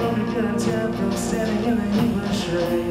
From the current temple, standing in the English rain